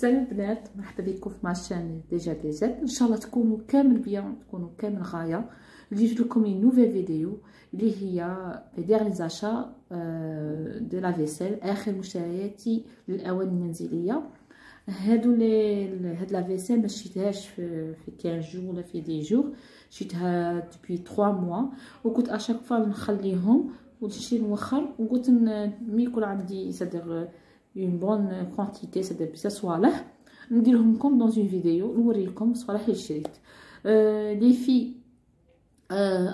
سلام البنات مرحبا بكم في ma chaîne ديجا ديزات ان شاء الله تكونوا كامل bien تكونوا كامل غايه جبت لكم une nouvelle vidéo اللي هي في dernier achat de la vaisselle اخر مشترياتي للاواني المنزليه هادو لي هاد la vaisselle ما شريتهاش في في 15 jours ولا في dix jours شريتها depuis 3 mois وكنت à chaque fois نخليهم ونشري نوخر وقلت mais يكون عندي صدر une bonne quantité si بزاف صوالح نديرهم لكم dans une vidéo نوريكم الصوالح اللي شريت لي في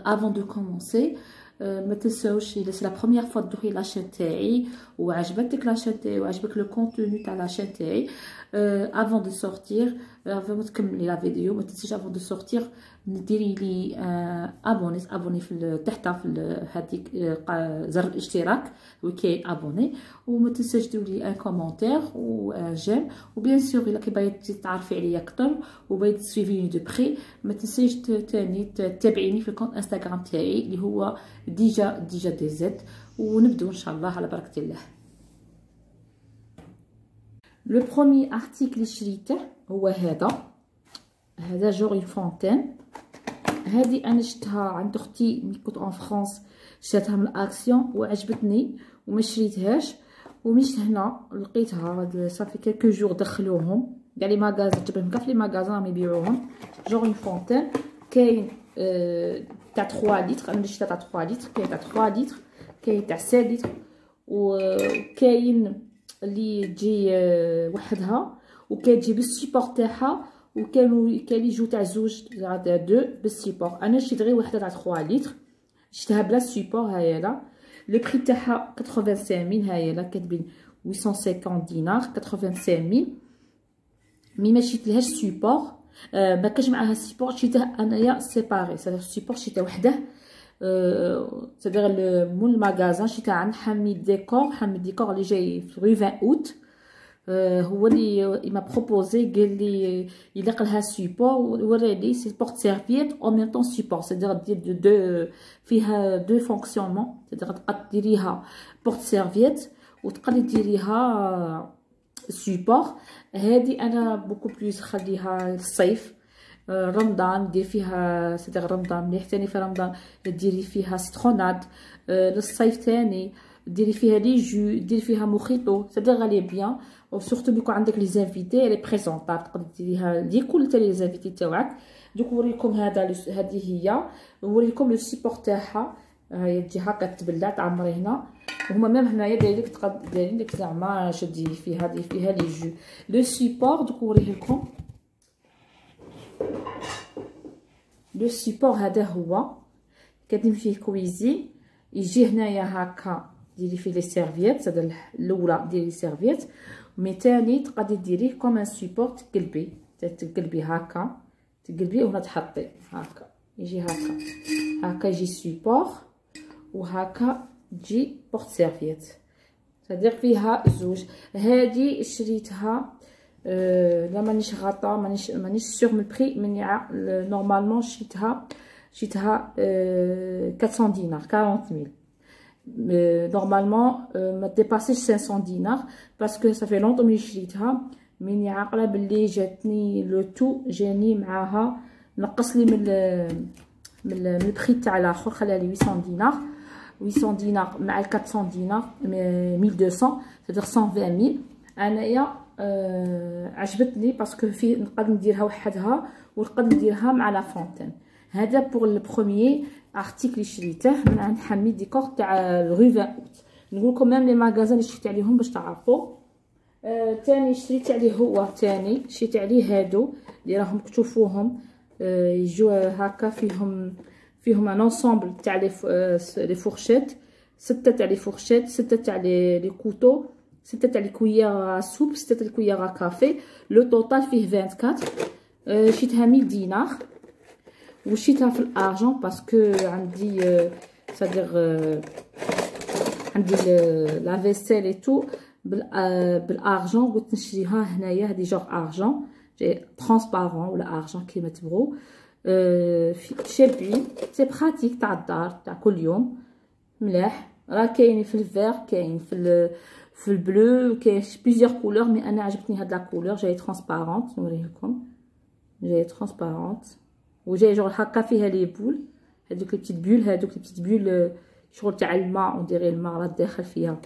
avant de commencer ما تنساوش الا c'est la première fois تدخلي la chaîne تاعي وعجبتك la chaîne تاعي وعجبك le contenu تاع la chaîne تاعي avant de sortir avant تكملي la vidéo ما تنسيش avant de sortir ديري لي abonner abonner في تحت في هذيك زر الاشتراك وكاين abonner وما تنساش ديروا لي un commentaire و j'aime و bien sûr إلا كي تعرفي عليا أكثر وبغيتي تسويفيني de près ما تنسيش تاني تتابعيني في ال compte انستغرام تاعي اللي هو ديجا ديجا دي زد ونبداو إن شاء الله على بركة الله. le premier article اللي شريته هو هذا. هذا genre fontaine هذه أنا شفتها عند أختي ملي كنت en France شريتها من اكسيون وعجبتني وما شريتهاش. ومشيت هنا لقيتها ça fait quelques jours دخلوهم كاع les magasins تبعهم كاع في les magasins راهم يبيعوهم. genre fontaine كاين تاع 3 لتر أنا شريتها تاع 3 لتر كاين تاع 3 لتر كاين تاع 7 لتر وكاين اللي تجي وحدها. وكتجي بال support تاعها وكانوا كان يجوا تاع زوج تاع deux بال support أنا شريت غير وحده تاع 3 لتر شفتها بلا support هاهي لا le prix تاعها 85000 هاهي لا كاتبين 850 دينار 85000 mais ما شريتلهاش support آه ما كانش معاها support شريتها انايا séparé sur support شريتها وحده أه sûr مول ال magasin شريتها عند حميد ديكور حميد ديكور اللي جاي في rue 20 اوت هو اللي m'a proposé قال لي إلا لها support وراني c'est porte-serviettes au même temps support c'est-à-dire دير deux فيها deux fonctionnements c'est-à-dire تقدر ديريها porte-serviettes وتقدري ديريها support هادي أنا beaucoup plus خليها الصيف رمضان دير فيها c'est-à-dire رمضان مليح تاني في رمضان ديري فيها citronnade للصيف تاني ديري فيها les jus ديري فيها mojito c'est-à-dire غالي bien و surtout بيكون عندك les invités elle est présentable تقدر ديريها لي كل تاع les invités تاعك. دوك نوريكم هذا هذه هي. نوريكم le support تاعها. هي تجي هكا تبلع تعمري هنا. وهما même هنايا دايرين لك دايرين لك زعما شدي فيها دي فيها les jus le support دوك نوريه لكم le support هذا هو. كتم فيه كويزي يجي هنايا هكا ديري فيه les serviettes هذا الأولى ديري serviettes mais تاني تقدري ديريه comme un support تقلبي. تقلبي هكا. تقلبي وهنا تحطي. هكا. يجي هكا. هكا يجي support وهكا تجي porte-serviettes. تدير فيها زوج. هادي شريتها أه لا مانيش غاطا مانيش مانيش sûr من ال prix mais normalement شريتها شريتها أه 400 دينار 40000 Euh, normalement euh, ما dépassé ش 500 دينار parce que ça fait longtemps ملي شريتها mais ني عاقله بلي جاتني le tout جاني معاها نقص لي من من ال prix تاع الآخر خليها لي 800 دينار 800 دينار مع 400 دينار 1200 c'est-à-dire 120000 انايا أه عجبتني parce que في نقدر نديرها وحدها ونقدر نديرها مع la fontaine هذا pour le premier article شريته من عند حميد ديكور تاع ال rue 20 اوت نقول لكم même les magasins اللي شريت عليهم باش تعرفوا آه تاني شريت عليه هو تاني شريت عليه هادو اللي راهم تشوفوهم آه يجوا هكا فيهم فيهم un ensemble تاع les fourchettes ستة تاع les fourchettes ستة تاع les couteaux ستة تاع les cuillères soupe ستة تاع les cuillères café le total فيه 24 آه شريتها 1000 دينار وشريتها في ال argent parce que عندي c'est-à-dire عندي la vaisselle est tout بال argent قلت نشريها هنايا هذه جوغ ارجون جاي transparent ولا argent كيما تبغوا شابين c'est pratique تاع الدار تاع كل يوم ملاح راه كاين في ال vert كاين في في ال bleu كاين plusieurs couleurs mais أنا عجبتني هاد la couleur جاي transparente نوريكم جاي transparente وجاي جوغ هكا فيها les boules. هادوك les petites boules هادوك les petites boules شغل تاع الماء اون الماء راه داخل فيها.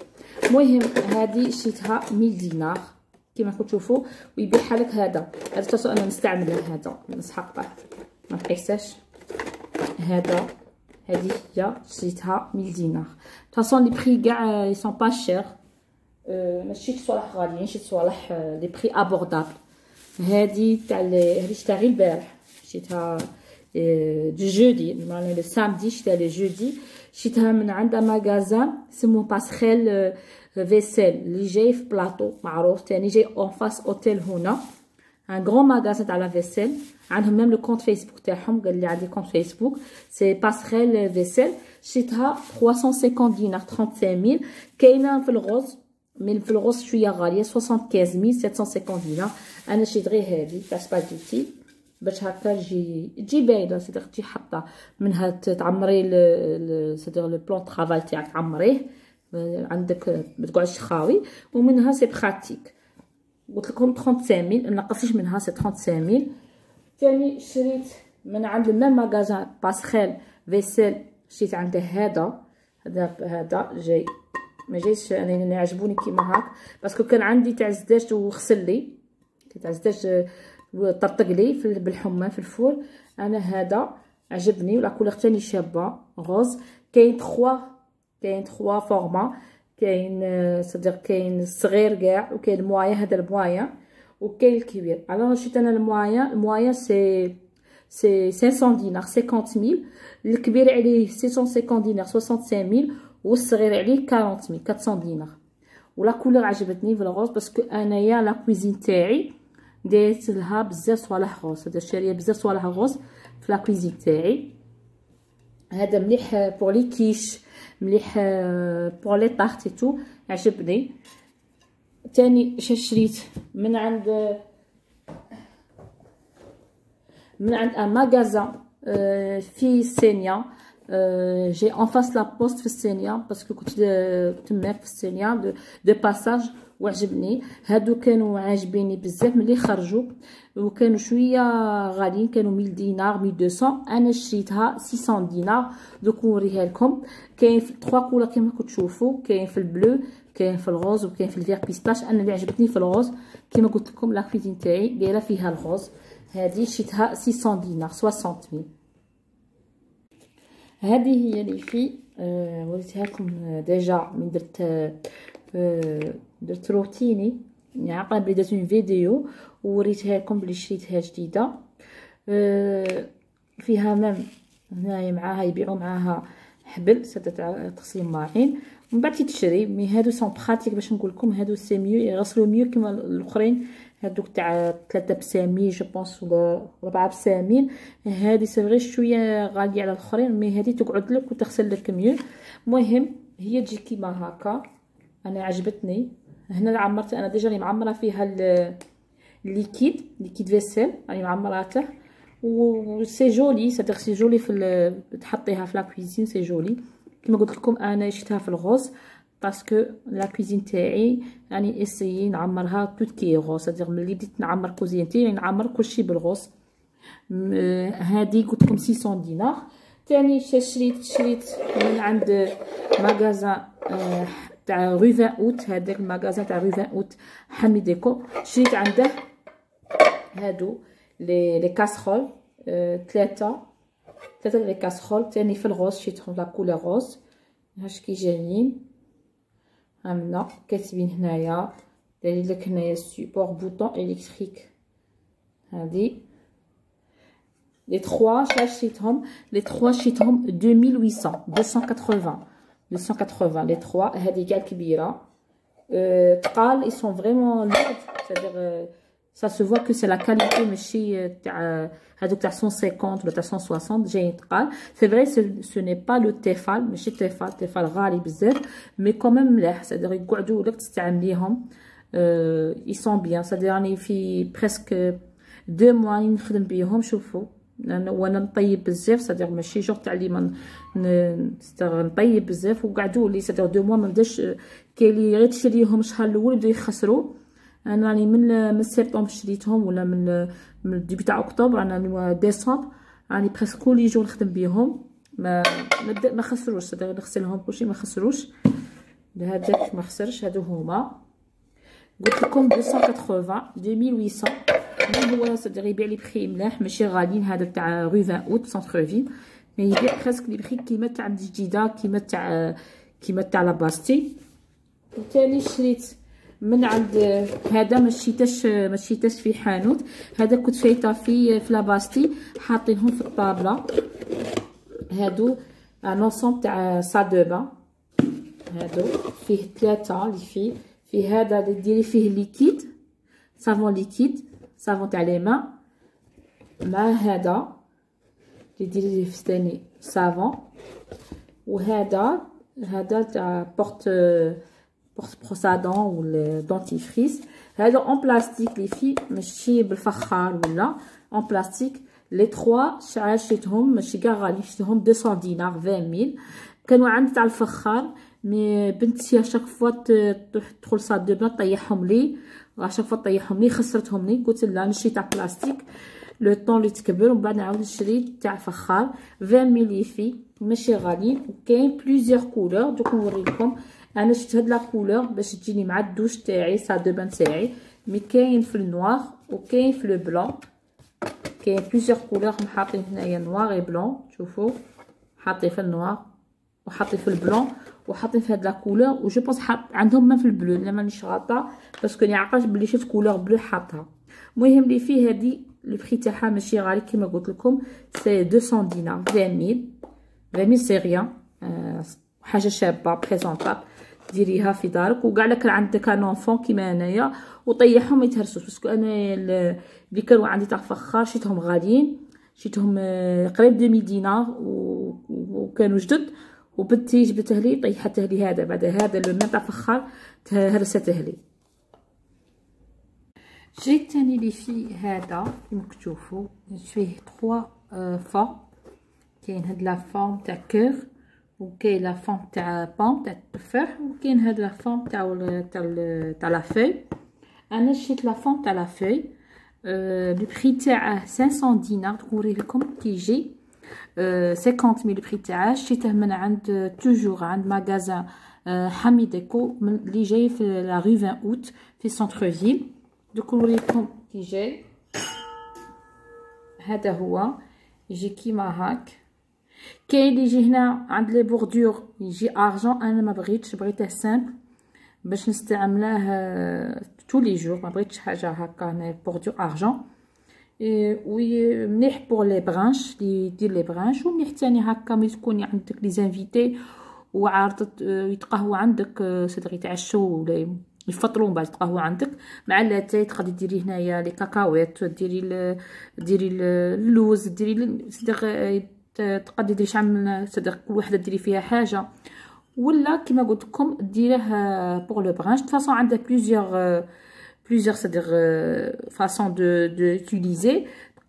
المهم هادي شريتها 1000 دينار كيما راكم تشوفوا ويبيعها لك هذا. هذا أنا نستعملها هذا. نسحقه ما نقيساش هذا. هذه هي شريتها 1000 دينار. تصون les prix كاع ils sont pas chers ماشي صوالح غاليين شي صوالح les prix abordables هذه تاع هذه شريتها غير البارح. شريتها de jeudi. معناها le samedi شتا le jeudi. شريتها من عند magasin سمو باسخيل Vaisselle. اللي جاي في بلاطو معروف. تاني جاي en face hôtel هنا. un grand magasin تاع la vaisselle. عندهم même le compte Facebook تاعهم. قال لي عندي compte Facebook. c'est باسخيل Vaisselle. شريتها 350 دينار 35000 كاينة في ال rose mais في ال rose شوية غالية 75750 دينار. أنا شريت غير هذه تاع سباغيتي باش هكا تجي تجي باينه صدق تجي حاطه منها تعمري صدق le plan travail تاعك تعمريه. عندك ما تقعدش خاوي ومنها c'est pratique قلت لكم 35000 نقصيش منها سي 35000 ثاني شريت من عند ال même magasin باسخيل Vaisselle شريت عنده هذا. هذا هذا جاي ما جايش أنا عجبوني كيما هاك. parce que كان عندي تاع زداج وغسل لي. تاع زداج طرطق لي بالحمى في ال four أنا هذا عجبني و la couleur تاني شابة rose. كاين 3 كاين 3 formats كاين صدق كاين الصغير كاع وكاين الموايا هذا الموايا وكاين الكبير. ألوغ شريت أنا الموايا الموايا سي سي 500 دينار 50000 الكبير عليه 650 دينار 65000 والصغير عليه 40000 400 دينار. و la couleur عجبتني في ال rose parce que أنايا la cuisine تاعي درت لها بزاف صوالح rose هذا شاريه بزاف صوالح rose في la cuisine تاعي. هذا مليح pour les quiches مليح pour les tartes tout عجبني. تاني شريت من عند من عند un magasin في سينيا. جي en face la poste في السينيا parce que كنت تماك في السينيا de, de passage وعجبني. هادو كانوا عاجبيني بزاف ملي خرجوا وكانوا شوية غاليين كانوا 1000 دينار 1200 أنا شريتها 600 دينار. دوك نوريها لكم. كاين في 3 couleurs كما كنتو تشوفوا. كاين في ال bleu كاين في ال rose وكاين في ال vert pistache. أنا اللي عجبتني في ال rose كما قلت لكم la cuisine تاعي دايره فيها ال rose. هذه شريتها 600 دينار 60000 هذه هي لي في آه وريتها لكم déjà من درت آه درت روتيني يعني عقله بلي درت اون فيديو ووريتها لكم بلي شريتها جديدة. آه فيها ميم هنايا معاها يبيعوا معاها حبل سدة تاع تغسيل ماعين. ومن بعد تشري مي هادو سون براتيك باش نقول لكم هادو سي ميو يغسلوا ميو كيما الأخرين. هادوك تاع ثلاثة بسامين جو بونس ولا ربعة بسامين هادي سي فغي شوية غالية على الأخرين مي هادي تقعد لك وتغسل لك ميو. المهم هي تجي كيما هكا. أنا عجبتني. هنا عمرت أنا déjà معمرة فيها ال liquide liquide vaisselle راني معمراته. و c'est joli c'est-à-dire c'est joli في تحطيها في la cuisine c'est joli كما قلت لكم أنا شفتها في ال rose parce que la cuisine تاعي راني essayer نعمرها tout qui rose c'est-à-dire ملي بديت نعمر كوزينتي راني نعمر كلشي بال rose هادي قلت لكم 600 دينار. تاني شريت شريت من عند ماغازان تاع رو 20 اوت هذاك الماغازان تاع رو 20 اوت حمي ديكو شريت عنده هادو لي لي كاسرول ثلاثة ثلاثة لي كاسرول تاني في الغوز شريتهم لا كولور غوز هاش كي جايين عملنا كاتبين هنايا داير لك هنايا سيبور بوطون الكتريك هادي les 3 شحال شريتهم les 3 شريتهم 2800 280 280 les 3 هذه كاع الكبيره تقال et sont vraiment lourdes c'est-à-dire ça se voit que c'est la qualité ماشي تاع هذوك تاع 150 ولا تاع 160 جايين تقال c'est vrai ce n'est pas le Tefal ماشي Tefal Tefal غالي بزاف mais quand même ملاح c'est-à-dire يقعدوا لك تستعمليهم اي سون بيان سادير راني في بريسك دو موا نخدم بيهم شوفوا وأنا نطيب بزاف صديق ماشي جوغ تاع لي من نطيب بزاف وقعدوا لي صديق دو موا ما بداش كاين اللي غير تشريهم الشهر الأول بداو يخسروا. أنا راني من من سبتمبر شريتهم ولا من من الديبي تاع أكتوبر أنا ديسمبر. راني بريسك كل جور نخدم بيهم. ما ما, ما خسروش صديق نغسلهم كلشي ما خسروش. هذاك ما خسرش هادو هما. قلت لكم 280 2800 هو صدق يبيع les prix ملاح ماشي غاليين هذا تاع rue 20 août centre-ville mais يبيع presque les prix كيما تاع جديده كيما تاع كيما تاع لاباستي وثاني شريت من عند هذا ما شريتش ما شريتش في حانوت. هذا كنت فايته في في لاباستي حاطينهم في الطابلة. هادو ان تاع سال دو بان هادو فيه ثلاثة اللي فيه في هذا اللي ديري فيه ليكيد صافون ليكيد صافون تاع لي مان مع هذا اللي ديري في ثاني صافون وهذا هذا تاع بورت بورت بروسادون ولا دونتيفريس هذا اون بلاستيك لي في ماشي بالفخار ولا en plastique les trois شحال شريتهم ماشي كاع غالي شريتهم 200 دينار 20000 كانوا عندي تاع الفخار mais بنتي à chaque fois تدخل salle de bain طيحهم لي. à chaque fois طيحهم لي خسرتهم لي. قلت لا نشري تاع plastique. le temps اللي تكبر ومن بعد نعاود نشري تاع فخار. 20 mille في ماشي غاليين. وكاين plusieurs couleurs دوك نوريكم. أنا شفت هاد la couleur باش تجيني مع الدوش تاعي salle de bain تاعي. mais كاين في ال noir وكاين في le blanc كاين plusieurs couleurs حاطين هنايا noir et blanc شوفوا. حاطين في ال noir. وحاطين في ال blanc وحاطين في هاد لا و je pense حاط عندهم ما في ال bleu إلا مانيش غلطة parce que راني عقلت بلي شفت couleur bleu حاطها. المهم لي فيه هادي le prix تاعها ماشي غالي كيما قلت لكم c'est 200 دينار 20000 20000 c'est rien حاجة شابة présentable ديريها في دارك. وكاع كان عندك un enfant كيما انايا وطيحهم ما يتهرسوش parce que أنا اللي كانوا عندي تاع فخار شيتهم غاليين. شيتهم قريب 2000 دينار وكانوا جدد. وبنتي جبته لي طيحته لي هذا بعد هذا لو تاع فخار هرسته لي جيت تاني لي في هذا كيما تشوفوا فيه 3 فون كاين هاد la forme تاع cœur وكاين la forme تاع pomme تاع التفاح وكاين هاد la forme تاع تاع تاع la feuille أنا شريت la forme تاع la feuille le prix تاعه 500 دينار نوريه لكم كيجي 50 000 ال prix تاعها شريته من عند toujours عند magasin حمي ديكو اللي جاي في la rue 20 اوت في centre-ville donc نوريكم كي جاي هذا هو يجي كيما هاك كاين اللي يجي هنا عند les bordures يجي argent أنا ما بغيتش بغيته simple باش نستعملاه tous les jours ما بغيتش حاجة هكا هنا bordure argent oui مليح pour les branches لي يدير les branches ومليح تاني هكا ملي تكوني عندك les invités وعارضه يتقهوى عندك c'est-à-dire يتعشوا ولا يفطروا من بعد يتقهوى عندك مع لاتاي تقدري ديري هنايا les كاكاويت ديري ديري اللوز ديري c'est-à-dire تقدري ديري شحال c'est-à-dire كل وحده ديري فيها حاجة ولا كما قلت لكم ديريه pour le branche façon عندها plusieurs plusieurs c'est-à-dire euh, façons de d'utiliser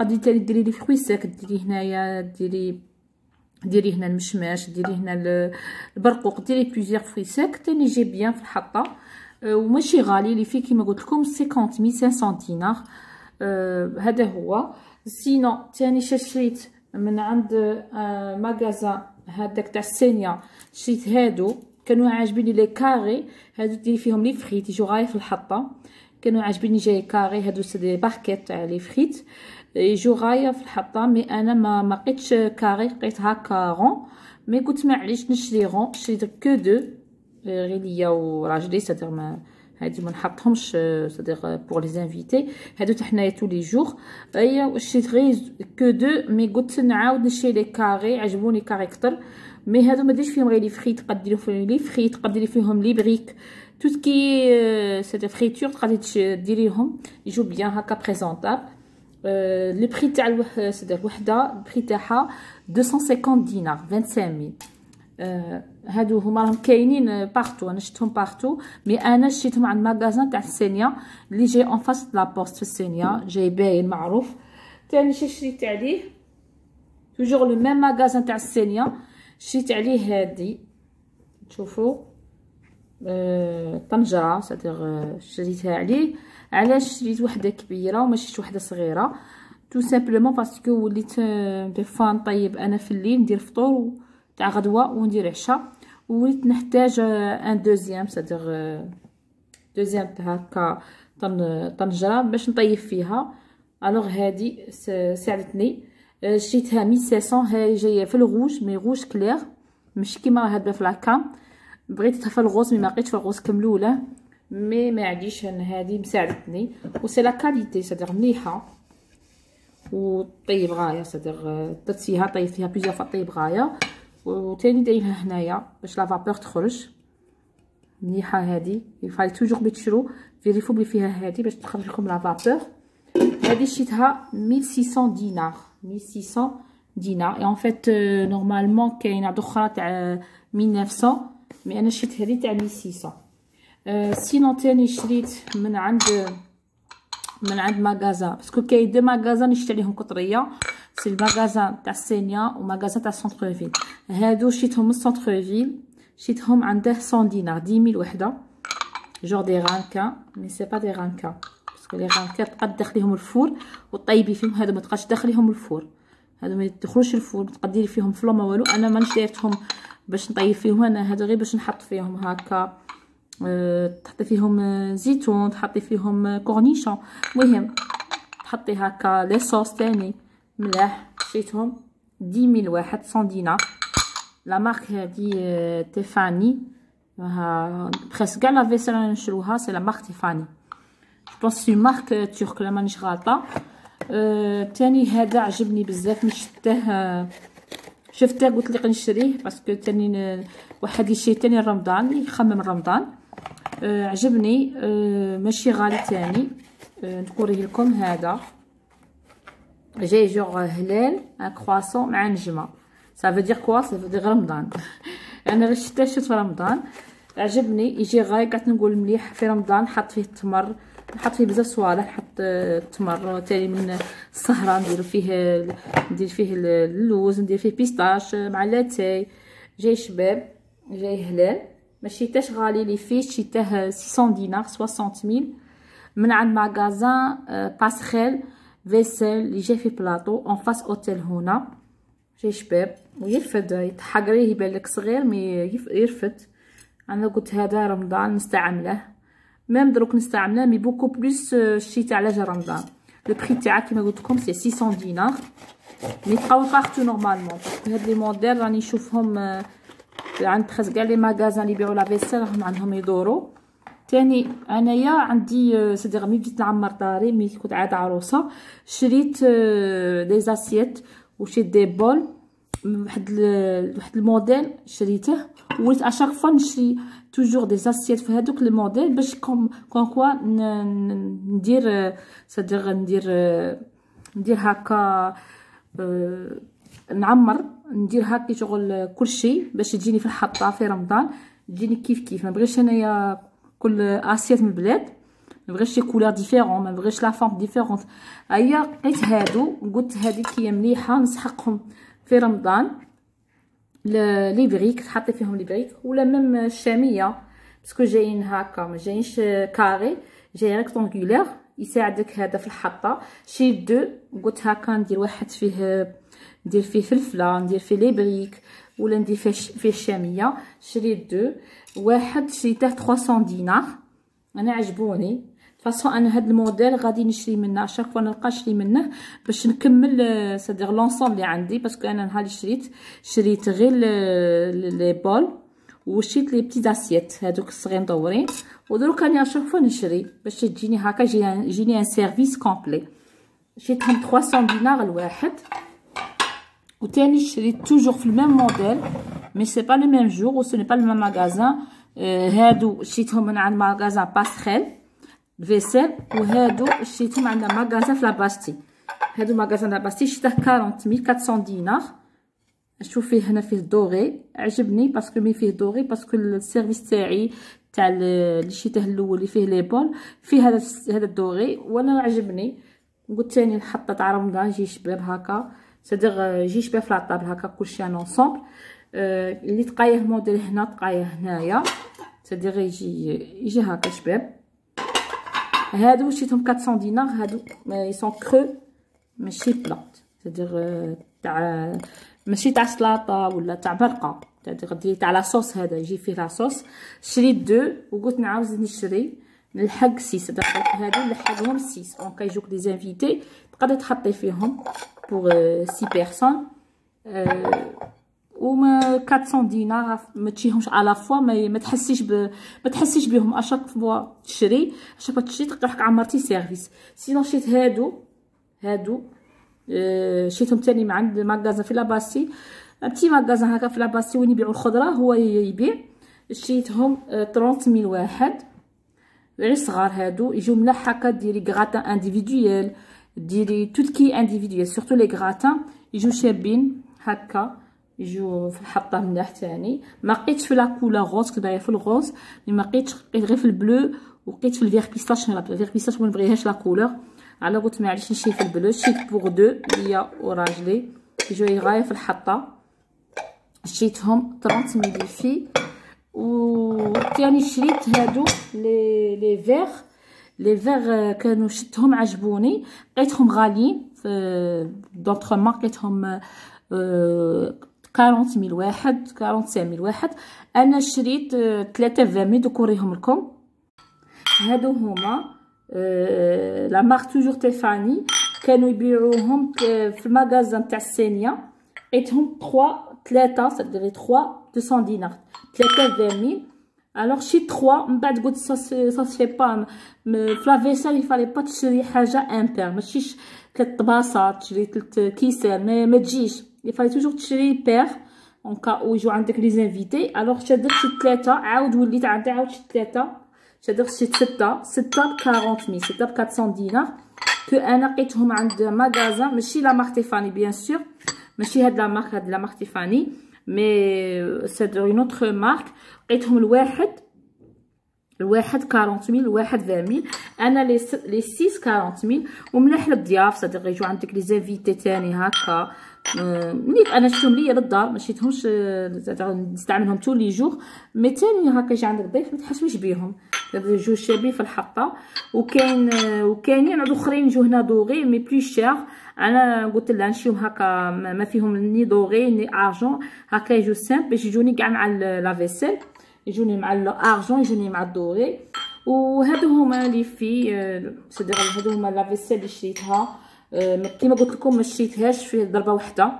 تقدري تاني ديري les fruits secs ديري هنايا ديري ديري هنا المشماش ديري هنا البرقوق ديري plusieurs fruits secs تاني يجي bien في الحطه أه وماشي غالي اللي فيه كيما قلت لكم 50500 دينار أه هذا هو sinon تاني شريت من عند أه magasin هذاك تاع السينيا شريت هادو كانوا عاجبيني les carrés هادو ديري فيهم les frites يجوا غايه في الحطه كانوا عاجبيني جاي carré هادو c'est des barquettes تاع les frites. يجو غاية في الحطة mais أنا ما ما لقيتش carré لقيت هكا rond. mais قلت معليش نشري rond شريت que deux. غير ليا وراجلي c'est-à-dire ما هادي ما نحطهمش c'est-à-dire pour les invités هادو تاع حنايا tous les jours شريت غير que deux mais قلت نعاود نشري les carrés عجبوني carré كتر mais هادو ما ديرش فيهم غير les frites تقدر ديري فيهم les frites تقدر ديري فيهم les bricks qui est cette friture تقدري ديريهم يجوا bien هكا présentable le prix تاع c'est-à-dire وحده ال prix تاعها 250 دينار 25000 هادو هما راهم كاينين partout أنا شفتهم partout mais أنا شريتهم عند magasin تاع السينيا اللي جاي en face la poste في السينيا جاي باين معروف تاني شي شريت عليه toujours le même magasin تاع السينيا شريت عليه هادي. تشوفوا آه طنجرة c'est-à-dire شريتها عليه. علاش شريت وحدة كبيرة وماشي وحدة صغيرة؟ tout simplement parce que وليت بفان طيب أنا في الليل ندير فطور تاع غدوة وندير عشاء. وليت نحتاج un deuxième c'est-à-dire deuxième هكا طنجرة باش نطيب فيها. alors هادي ساعدتني. شريتها 1500 هاي جاية في ال rouge mais rouge clair مش كيما هاد في لاكام بغيت في ال rose mais ما لقيتش في ال rose كملوله mais ما عنديش هادي مساعدتني و c'est la qualité c'est-à-dire مليحه و طيب غايه c'est-à-dire درت فيها طيب فيها plusieurs fois طيب غايه تاني دايرها هنايا باش la vapeur تخرج مليحه هادي يفاي toujours بتشرو فيريفو بلي فيها هادي باش تخرج لكم la vapeur هادي شريتها 1600 دينار 1600 دينار. et en fait normalement كاينة أخرى تاع 1900 mais أنا شريت هذه تاع 1600 أه sinon تاني شريت من عند من عند magasin parce que كاين deux magasins نشري عليهم قطرية. c'est ال magasin تاع سينيا و magasin تاع centre-ville هادو شريتهم من centre-ville شريتهم عنده 100 دينار 10000 وحدة. genre des ramequins mais c'est pas des ramequins les ramequins تبقى تدخليهم ال four وطيبي فيهم هادو ما تبقاش تدخليهم ال four. هادو ما يدخلوش ال four تقدري فيهم فلو ما والو. أنا مانيش دايرتهم باش نطيب فيهم أنا هادو غير باش نحط فيهم هكا. أه تحطي فيهم زيتون تحطي فيهم cornichons. المهم تحطي هكا les sauces تاني. ملاح شريتهم دي ميل واحد 100 دينار la marque هادي تيفاني. بريس. كاع la vaisselle نشروها c'est la marque تيفاني. pense marque turque لا مانيش غالطه تاني هذا عجبني بزاف ملي شفتاه شفته قلت لي نشريه parce que تاني واحد يشري تاني رمضان يخمم رمضان أه عجبني أه ماشي غالي تاني أه نوريه لكم هذا جاي جوغ هلال un croissant مع نجمه ça veut dire quoi ça veut dire رمضان أنا شفته شفت في رمضان عجبني يجي غاي قعدت نقول مليح في رمضان حط فيه التمر نحط فيه بزاف صوالح نحط التمر تاني من السهره ندير فيه ندير فيه اللوز ندير فيه pistaches مع لاتاي. جاي شباب جاي هلال. ماشي تاش غالي لي فيه شريته 600 دينار 60000 من عند magasin باسخيل vaisselle اللي جاي في Plateau en face hôtel هنا. جاي شباب ويرفد يتحقريه يبان لك صغير mais يرفد. أنا قلت هذا رمضان نستعمله. même دروك نستعمله mais beaucoup plus شريت على جال رمضان le prix تاعها كيما قلت لكم c'est 600 دينار mais تلقاو partout normalement هاد les modèles راني نشوفهم عند presque كاع les magasins اللي يبيعوا la vaisselle راهم عندهم يدوروا تاني انايا عندي c'est-à-dire ملي بديت نعمر داري ملي كنت عاد عروسه شريت des assiettes وشريت des bols واحد واحد الموديل شريته وليت à chaque fois نشري toujours des assiettes في هذوك الموديل باش quand quand quoi ندير c'est-à-dire ندير ندير هكا نعمر ندير هكا شغل كلشي باش تجيني في الحطه في رمضان تجيني كيف كيف ما بغيش انايا كل assiette من البلاد ما بغيش شي couleur différente ما بغيش la forme différente ايا لقيت هادو قلت هذيك هي مليحه نسحقهم في رمضان les bricks تحطي فيهم les bricks ولا même الشاميه parce que جايين هكا ما جايينش carrés جاي rectangulaire يساعدك هذا في الحطة. شي دو قلت هكا ندير واحد فيه ندير فيه فلفله ندير فيه les bricks ولا ندير فيه فيه الشاميه شريت deux. واحد شريته 300 دينار. أنا عجبوني. façon أنا هاد الموديل غادي نشري منه chaque fois نلقى نشري منه باش نكمل c'est-à-dire l'ensemble اللي عندي parce que أنا نهار شريت شريت غير les bols وشريت les petites assiettes هادوك الصغير مدورين ودروك راني chaque fois نشري باش تجيني هكا يجيني un service complet شريتهم 300 دينار الواحد وتاني شريت toujours في ال même modèle mais c'est pas le même jour et ce n'est pas le même magasin هادو شريتهم من عند magasin باسخيل vaisselle وهادو شريتهم عند magasin في La Bastille هادو magasin La Bastille شريته 40400 دينار شوفي هنا فيه doré عجبني parce que mais فيه doré parce que ال service تاعي تاع اللي شريته الأول اللي فيه les bols فيه هذا هذا ال doré وأنا عجبني قلت ثاني الحطه تاع رمضان جي شباب هكا c'est-à-dire يجي شباب في la table هكا كلشي un ensemble اللي تقايه الموديل هنا تقايه هنايا c'est-à-dire يجي يجي هكا شباب هادو شريتهم 400 دينار هادو ils sont creux ماشي plat c'est-à-dire تاع ماشي تاع سلاطة ولا تاع برقة. تاع ديري تاع la sauce هذا يجي فيه la sauce شريت deux وقلت نعاود نشري نلحق six. هادو نلحقهم six. donc يجوك des invités تقدر تحطي فيهم pour six personnes وما 400 دينار ما تشريهمش à la fois ما, ما تحسيش ب... ما تحسيش بهم. à chaque fois تشري à chaque fois تشري تقدر عمرتي service. sinon شريت هادو هادو أه شريتهم تاني من عند magasin في La Bastille. petit magasin هكا في La Bastille وين يبيعوا الخضرة هو يبيع. شريتهم 30000 واحد. غير صغار هادو يجيو ملاح هكا ديري gratin individuel ديري tout ce qui individuel surtout les gratins يجيو شابين هكا. يجيو في الحطة ملاح تاني. ما لقيتش في la couleur rose كنت في ال rose mais ما لقيتش لقيت غير في ال bleu ولقيت في ال vert pistache ال vert pistache ما نبغيهاش la couleur على قلت معليش نشري في ال bleu شريت pour deux ليا وراجلي. يجيو غايه في الحطة. شريتهم 30 ملي في وثاني شريت هادو لي les verres les verres كانوا شفتهم عجبوني. لقيتهم غاليين في d'autres marques لقيتهم 40 mille واحد 45 mille واحد أنا شريت 23 mille دوك نوريهم لكم هادو هما la marque toujours Tiffany كانوا يبيعوهم في ال magasin تاع السينيا لقيتهم 3 ثلاثة c'est-à-dire trois deux cents دينار ثلاثة فيغ الوغ شي تخوا من بعد قلت سا ça c'est pas في la vaisselle il fallait pas تشري حاجة impair ماشيش ثلاث طباصات تشري ثلاث كيسان ما, ما تجيش il fallait toujours تشري pair en cas où يجو عندك les invités alors شدت شي ثلاثة عاود وليت عندي عاود شي ثلاثة شدت شي ستة ستة ب 40 mille ستة ب 400 دينار كو أنا لقيتهم عند magasin ماشي la marque Tiffany bien sûr ماشي هاد la marque هاد la marque Tiffany mais c'est une autre marque لقيتهم الواحد الواحد 40000 الواحد 20000 أنا لي لي 6 40000 وملاح للضياف c'est-à-dire يجوا عندك les invités تاني هكا ملي أنا شفتهم ليا للدار ما شريتهمش نستعملهم tous les jours mais تاني هكا يجي عندك ضيف ما تحشمش بيهم. يجو شابين في الحطة. وكاين وكاينين عاد آخرين يجوا هنا doré mais plus cher أنا قلت لها نشريهم هكا ما فيهم ni doré ni argent هكا يجوا simple باش يجوني كاع مع la vaisselle يجوني مع ال argent يجوني مع ال doré وهادو هما les filles سيدي هادو هما la vaisselle اللي شريتها. كيما قلت لكم ما شريتهاش في ضربه واحدة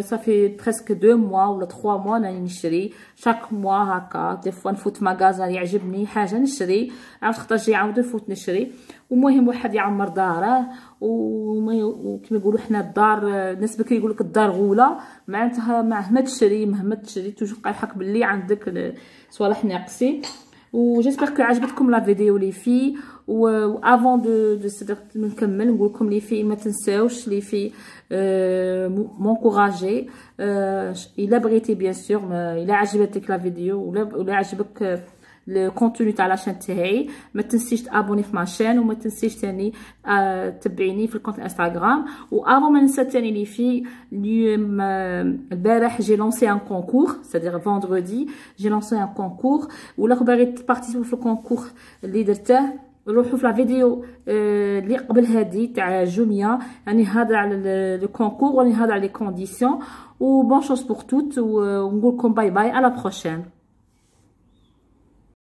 صافي presque deux mois ولا trois mois راني نشري chaque mois هكا des fois نفوت magasin يعجبني حاجة نشري عاود خطر جاي عاود نفوت نشري ومهم واحد يعمر داره وكما يقولوا حنا الدار الناس بكري يقول لك الدار غوله معناتها مهما تشري مهما تشري توجو قايحك باللي عندك صوالح ناقصين و j'espère que عجبتكم la vidéo les filles و avant de de نكمل نقول لكم les filles ما تنساوش les filles m'encourager الا بغيتي bien sûr الا عجبتك la vidéo ولا عجبك le contenu تاع la chaîne تاعي ما تنسيش t'abonner في ma chaîne وما تنسيش تاني تبعيني في ال compte انستغرام و avant ما ننسى تاني les filles اليوم البارح j'ai lancé un concours c'est-à-dire vendredi j'ai lancé un concours ولا باغي ت participer في ال concours اللي درته روحوا في la vidéo اللي قبل هذه تاع جوميا يعني هذا على le concours وراني هذا على les conditions و bonne chance pour toutes ونقول لكم bye bye à la prochaine